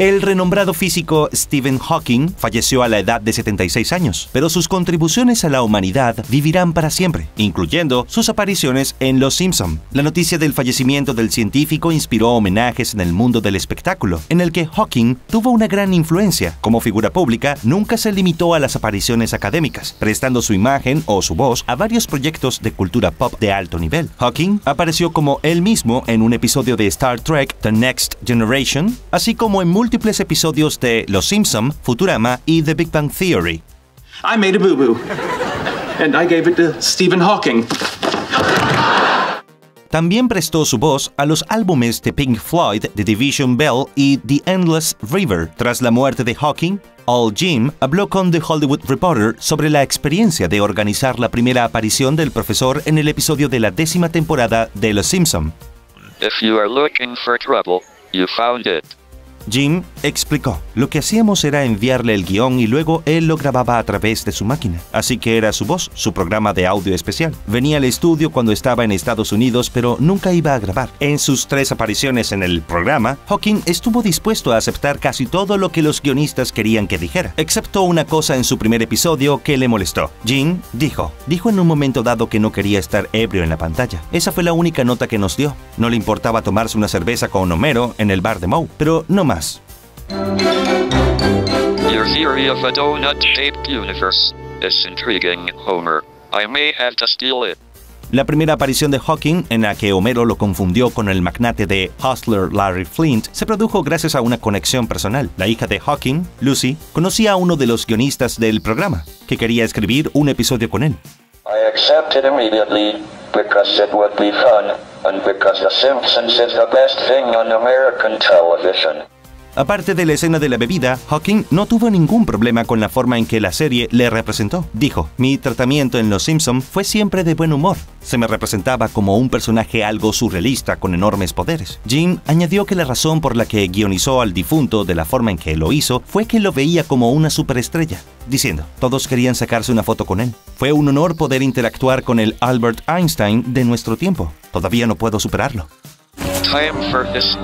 El renombrado físico Stephen Hawking falleció a la edad de 76 años, pero sus contribuciones a la humanidad vivirán para siempre, incluyendo sus apariciones en Los Simpson. La noticia del fallecimiento del científico inspiró homenajes en el mundo del espectáculo, en el que Hawking tuvo una gran influencia. Como figura pública, nunca se limitó a las apariciones académicas, prestando su imagen o su voz a varios proyectos de cultura pop de alto nivel. Hawking apareció como él mismo en un episodio de Star Trek The Next Generation, así como en múltiples episodios de Los Simpson, Futurama y The Big Bang Theory. I made a boo-boo. And I gave it to Stephen Hawking. También prestó su voz a los álbumes de Pink Floyd, The Division Bell y The Endless River. Tras la muerte de Hawking, All Jim habló con The Hollywood Reporter sobre la experiencia de organizar la primera aparición del profesor en el episodio de la décima temporada de Los Simpson. If you are looking for trouble, you found it. Jim explicó, lo que hacíamos era enviarle el guion y luego él lo grababa a través de su máquina, así que era su voz, su programa de audio especial. Venía al estudio cuando estaba en Estados Unidos, pero nunca iba a grabar. En sus tres apariciones en el programa, Hawking estuvo dispuesto a aceptar casi todo lo que los guionistas querían que dijera, excepto una cosa en su primer episodio que le molestó. Jim dijo, dijo en un momento dado que no quería estar ebrio en la pantalla. Esa fue la única nota que nos dio. No le importaba tomarse una cerveza con Homero en el bar de Moe, pero no más. Your theory of a donut-shaped universe is intriguing, Homer. I may have to steal it. La primera aparición de Hawking, en la que Homero lo confundió con el magnate de Hustler Larry Flint, se produjo gracias a una conexión personal. La hija de Hawking, Lucy, conocía a uno de los guionistas del programa, que quería escribir un episodio con él. I accepted immediately because it would be fun and because The Simpsons is the best thing on American television. Aparte de la escena de la bebida, Hawking no tuvo ningún problema con la forma en que la serie le representó. Dijo, mi tratamiento en Los Simpson fue siempre de buen humor. Se me representaba como un personaje algo surrealista con enormes poderes. Jim añadió que la razón por la que guionizó al difunto de la forma en que lo hizo fue que lo veía como una superestrella, diciendo, todos querían sacarse una foto con él. Fue un honor poder interactuar con el Albert Einstein de nuestro tiempo. Todavía no puedo superarlo. Time for this.